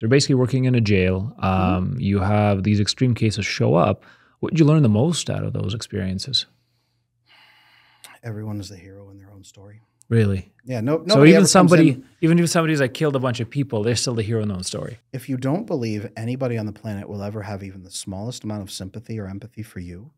they're basically working in a jail. Mm-hmm. Um, You have these extreme cases show up. What did you learn the most out of those experiences? Everyone is the hero in their own story. Really? Yeah, no. so even somebody, even if somebody's like killed a bunch of people, they're still the hero in their own story. if you don't believe anybody on the planet will ever have even the smallest amount of sympathy or empathy for you,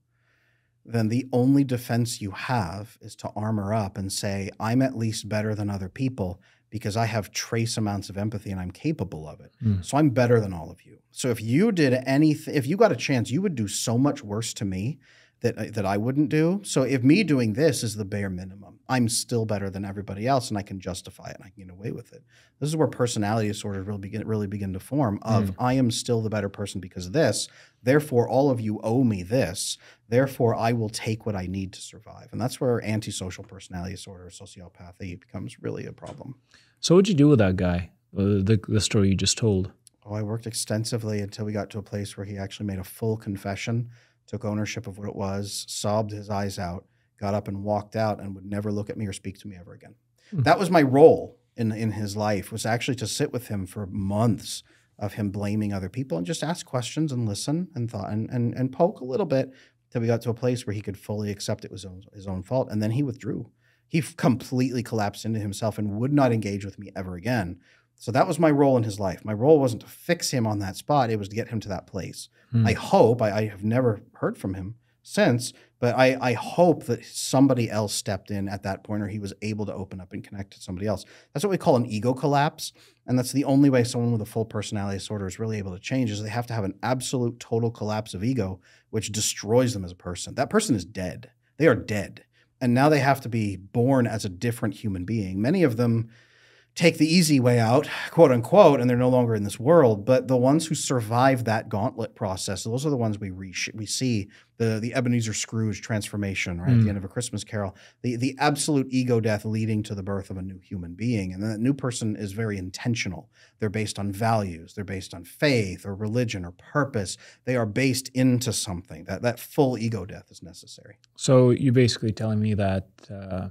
then the only defense you have is to armor up and say, I'm at least better than other people because I have trace amounts of empathy and I'm capable of it. Hmm. So I'm better than all of you. So if you did anything, if you got a chance, you would do so much worse to me that, that I wouldn't do. So if me doing this is the bare minimum, I'm still better than everybody else and I can justify it and I can get away with it. This is where personality disorders really begin, really begin to form of I am still the better person because of this. Therefore, all of you owe me this. Therefore, I will take what I need to survive. And that's where antisocial personality disorder, sociopathy becomes really a problem. So what'd you do with that guy? Uh, the the story you just told. Oh, I worked extensively until we got to a place where he actually made a full confession, took ownership of what it was, sobbed his eyes out, got up and walked out, and would never look at me or speak to me ever again. Hmm. That was my role in in his life was actually to sit with him for months of him blaming other people and just ask questions and listen and thought and and, and poke a little bit till we got to a place where he could fully accept it was his own, his own fault, and then he withdrew. He completely collapsed into himself and would not engage with me ever again. So that was my role in his life. My role wasn't to fix him on that spot; it was to get him to that place. Hmm. I hope I, I have never heard from him since, but I, I hope that somebody else stepped in at that point, or he was able to open up and connect to somebody else. That's what we call an ego collapse, and that's the only way someone with a full personality disorder is really able to change. Is they have to have an absolute total collapse of ego, which destroys them as a person. That person is dead. They are dead, and now they have to be born as a different human being. Many of them take the easy way out, quote unquote, and they're no longer in this world. But the ones who survive that gauntlet process, those are the ones we re- we see the the Ebenezer Scrooge transformation, right at Mm. the end of a Christmas Carol, the the absolute ego death leading to the birth of a new human being, and then that new person is very intentional. They're based on values, they're based on faith or religion or purpose. They are based into something. That that full ego death is necessary. So you're basically telling me that uh,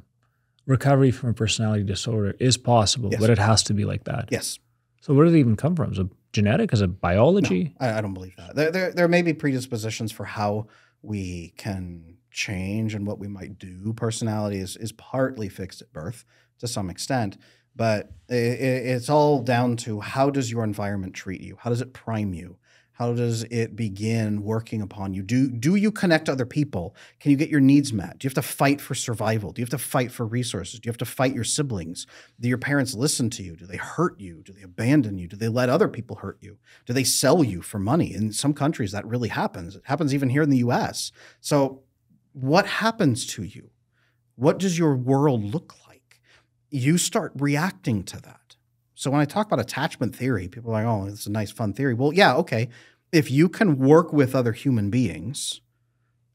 recovery from a personality disorder is possible, Yes. but it has to be like that. Yes. So where did it even come from? Is it genetic? Is it biology? I, I don't believe that. There, there, there may be predispositions for how we can change and what we might do. Personality is, is partly fixed at birth to some extent, but i i it's all down to how does your environment treat you? How does it prime you? How does it begin working upon you? Do, do you connect to other people? Can you get your needs met? Do you have to fight for survival? Do you have to fight for resources? Do you have to fight your siblings? Do your parents listen to you? Do they hurt you? Do they abandon you? Do they let other people hurt you? Do they sell you for money? In some countries, that really happens. It happens even here in the US. So, what happens to you? What does your world look like? You start reacting to that. So, when I talk about attachment theory, people are like, oh, it's a nice, fun theory. Well, yeah, okay. If you can work with other human beings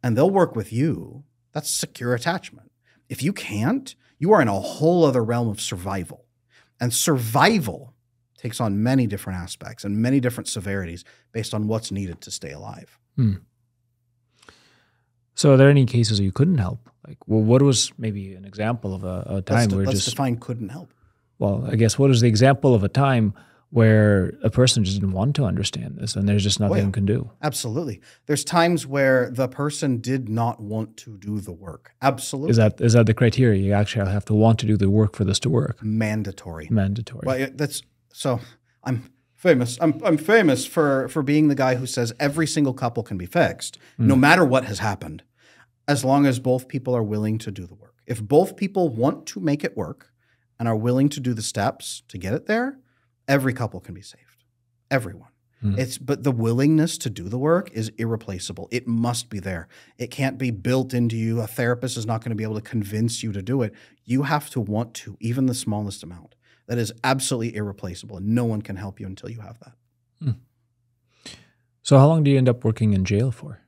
and they'll work with you, that's secure attachment. If you can't, you are in a whole other realm of survival. And survival takes on many different aspects and many different severities based on what's needed to stay alive. Hmm. So are there any cases where you couldn't help? Like, well, what was maybe an example of a, a time Let's, where let's just define couldn't help. Well, I guess what is the example of a time where a person just didn't want to understand this and there's just oh, nothing yeah. you can do? Absolutely. There's times where the person did not want to do the work. Absolutely. Is that is that the criteria? You actually have to want to do the work for this to work. mandatory? Mandatory. Well, that's so. I'm famous. I'm I'm famous for for being the guy who says every single couple can be fixed, hmm. no matter what has happened, as long as both people are willing to do the work. If both people want to make it work and are willing to do the steps to get it there, every couple can be saved. Everyone. Hmm. It's but the willingness to do the work is irreplaceable. It must be there. It can't be built into you. A therapist is not going to be able to convince you to do it. You have to want to, even the smallest amount. That is absolutely irreplaceable, and no one can help you until you have that. So how long do you end up working in jail for?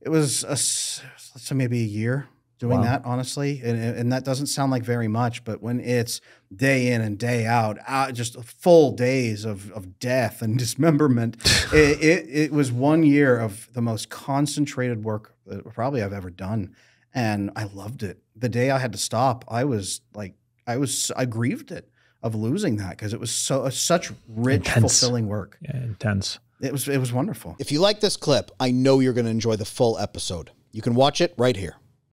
It was a s let's say maybe a year doing Wow. that, honestly, and, and that doesn't sound like very much, but when it's day in and day out, out just full days of, of death and dismemberment, it, it, it was one year of the most concentrated work that probably I've ever done, and I loved it. The day I had to stop, I was like, I was, I grieved it. of losing that because it was so uh, such rich, Intense. fulfilling work. Yeah, intense. It was it was wonderful. If you like this clip, I know you're going to enjoy the full episode. You can watch it right here.